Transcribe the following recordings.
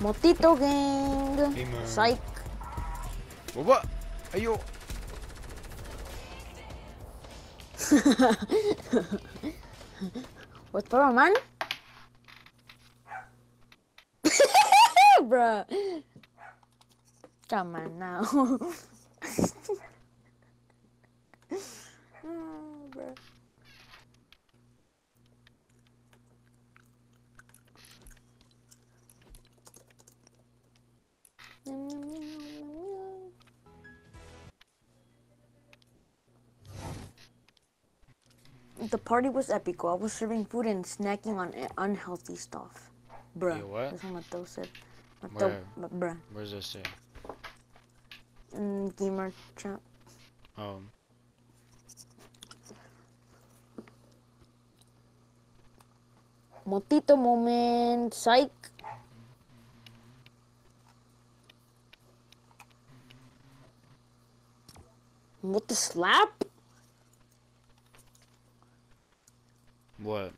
Motito gang. Gamer. Psych. What? Ayo. What's going on, man? Bruh. Come on now. oh, bruh. The party was epic. I was serving food and snacking on unhealthy stuff. Bruh. You what? That's what Mateo said. Mateo, Where? bruh. Where does this say? Mm, gamer chat. Oh. Motito moment. Psych. What the slap? What?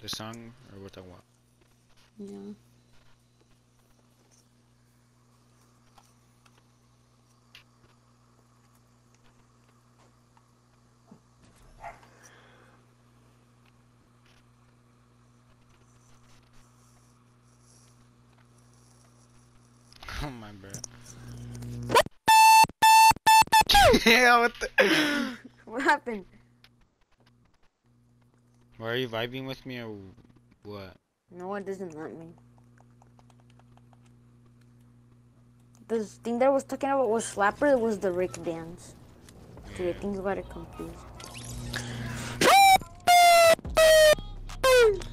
The song or what I want? Yeah. Oh my bad. Yeah, what the? What happened? Why are you vibing with me or what? No, it doesn't let me. The thing that I was talking about was slapper. It was the Rick dance. Dude, I think you got it confused.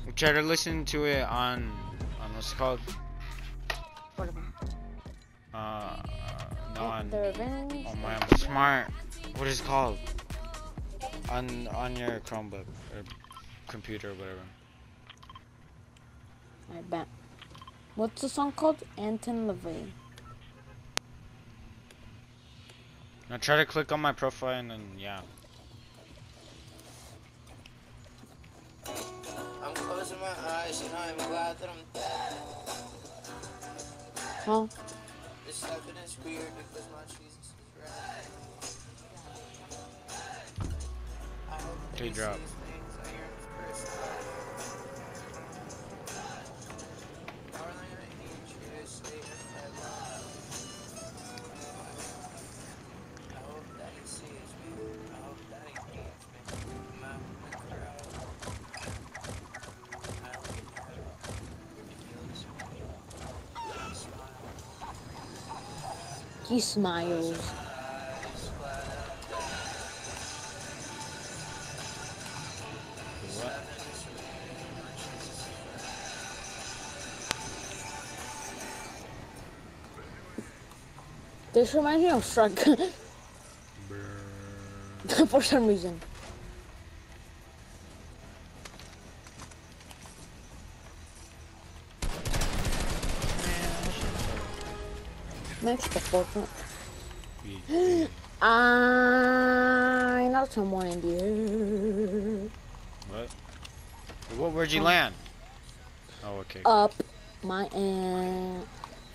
We try to listen to it on on what's it called? Whatever. Uh, no, on. The revenge. Oh my, I'm smart. What is it called? On on your Chromebook or computer or whatever. I bet. What's the song called? Anton LaVey. Now try to click on my profile and then yeah. I'm closing my eyes and I'm glad that I'm dead. Huh? This evidence weird because my Jesus is red. He drop. He smiles. This reminds me of Shrek. For some reason. Next the fuck up. I know someone in air. What? What? Where'd you Um, land? Oh, okay. Up my end.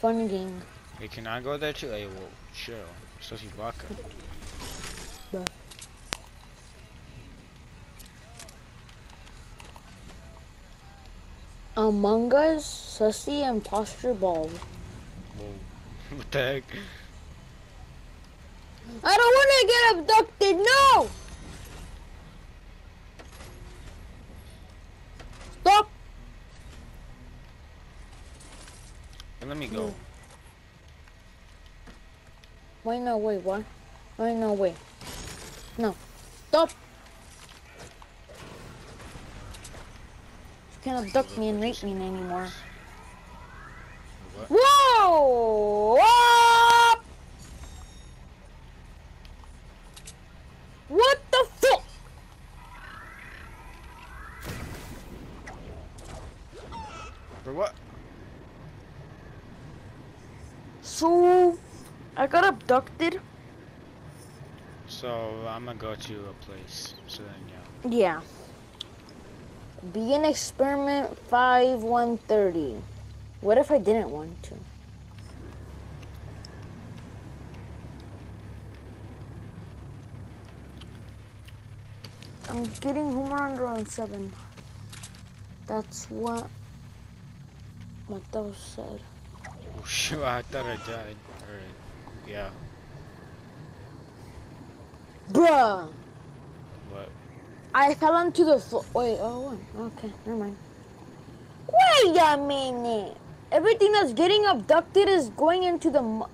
Funny game. Hey, can I go there too? Hey, well, chill. So vaca. Bruh. Among Us, Sussy, and Posture Ball. What the heck? I don't want to get abducted, no! Stop! Hey, let me go. No. Wait, no, way, what? Wait, no, way? No. Stop! You can't abduct me and rape me anymore. What? Whoa! What? What the fuck? For what? So, I got abducted. So I'm gonna go to a place. So then yeah. Yeah. Begin experiment 5 130. What if I didn't want to? I'm getting Homer under on seven. That's what Mateo said. Oh, shoot, I thought I died. Or, yeah, Bruh! what? I fell onto the floor. Wait, oh, okay, never mind. Wait a minute! Everything that's getting abducted is going into the.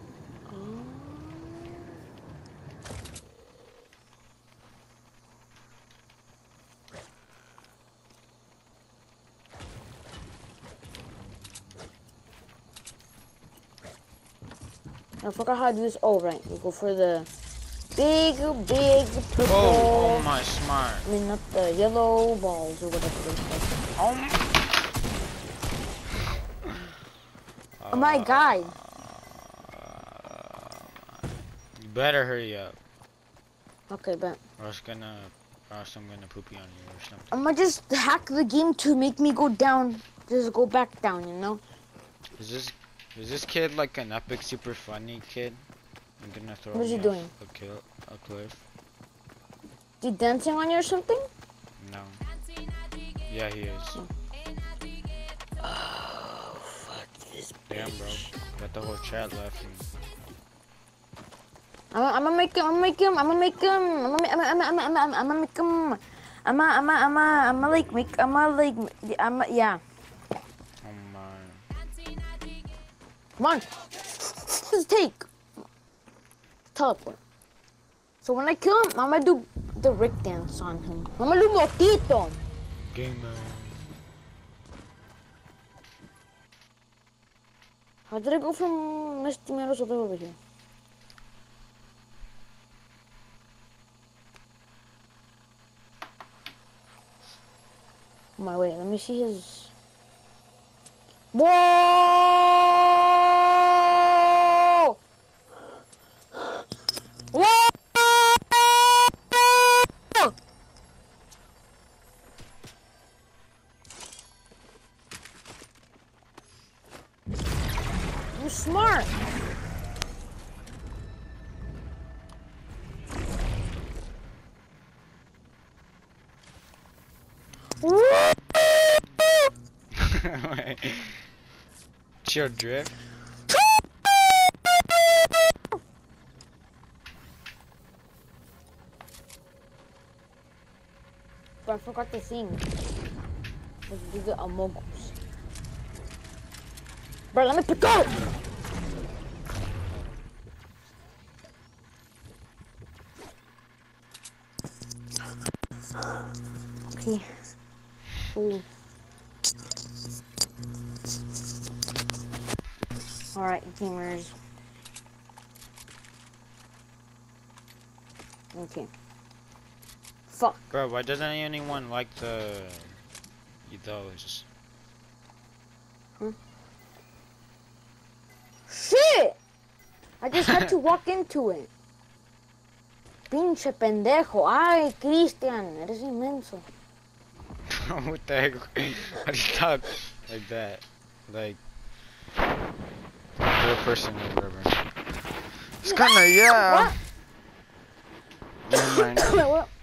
I forgot how to do this. Oh, right. We go for the big, big purple. Oh, oh my smart. I mean, not the yellow balls or whatever they're called. Oh my. Oh my god. You better hurry up, Okay, but or else gonna, or else I'm gonna poopy on you or something. I'm gonna just hack the game to make me go down. Just go back down, you know? Is this, is this kid like an epic, super funny kid? I'm gonna throw What is me he doing? A, kill, a cliff. You dancing on you or something? No. Yeah, he is. Oh, fuck this Damn, bro. Got the whole chat laughing. I'm, I'm gonna make him. I'm gonna make him. I'm gonna make him. I'm gonna. I'm gonna. I'm gonna. I'm gonna, I'm gonna make him. I'm gonna. I'm gonna. I'm gonna. I'm gonna like make. I'm gonna like. I'm gonna, yeah. Come on. Just take. Teleport. So when I kill him, I'm gonna do the Rick dance on him. I'm gonna do Motito. Gamer. How did I go from Misty Meadows all the way over here? My way. Let me see his. Whoa! Smart. Chill drift. But I forgot to sing. Let's do the amogus. Bro, let me pick up! Okay. Ooh. Alright, gamers. Okay. Fuck. Bro, why doesn't anyone like the those? I just had to walk into it. Pinche pendejo. Ay, Cristian, eres inmenso. what the heck? Do you talk like that? Like real person or whatever. It's kinda yeah. Never mind.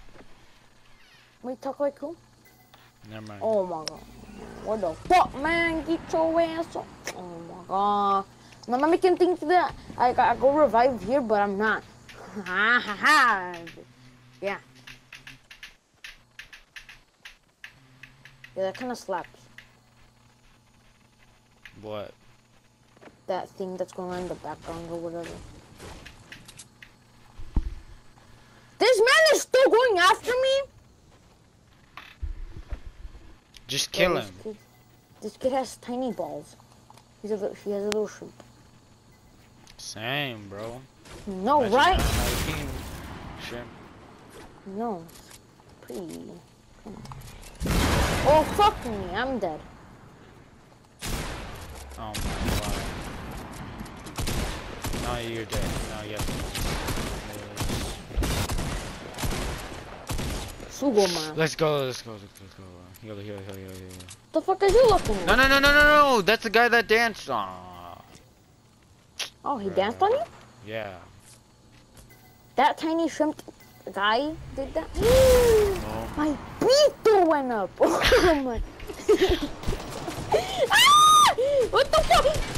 We talk like who? Never mind. Oh my god. What the fuck, man? Get your ass up. Oh my god. Mama making think that I, I go revive here, but I'm not. Ha ha ha. Yeah. Yeah, that kind of slaps. What? That thing that's going on in the background or whatever. This man is still going after me? Just kill Yeah, him. This kid, this kid has tiny balls. He's a, he has a little shrimp. Same, bro. No, Imagine right? having a. No. it's Pretty. come on. Oh, fuck me. I'm dead. Oh my god. No, you're dead. No, you have to. Sugoma. Let's go, let's go, let's go, let's go. Heal, heal, heal, heal, heal. The fuck is you looking at? No, no, no, no, no, no! That's the guy that danced. Aw. Oh, he right. danced on you? Yeah. That tiny shrimp guy did that? oh. My beat went up! oh my. ah! What the fuck?